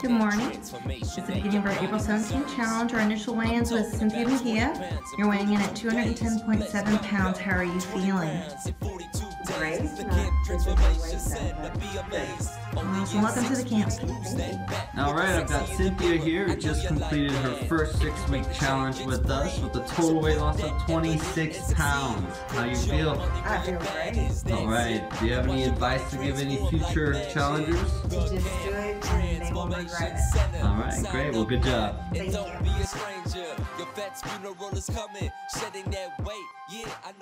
Good morning. It's the beginning of our April 17th challenge. Our initial weigh-ins with Cynthia Mejia. You're weighing in at 210.7 pounds. How are you feeling? Great. Awesome. Welcome to the camp. All right, I've got Cynthia here who just completed her first six-week challenge with us with a total weight loss of 26 pounds. How you feel? I feel great. All right. Do you have any advice to give any future challengers? Just do it and they won't regret it. All right, great. Well, good job. Thank Don't you. be a stranger. Your vet's funeral is coming. Shedding that weight. Yeah, I know you want it.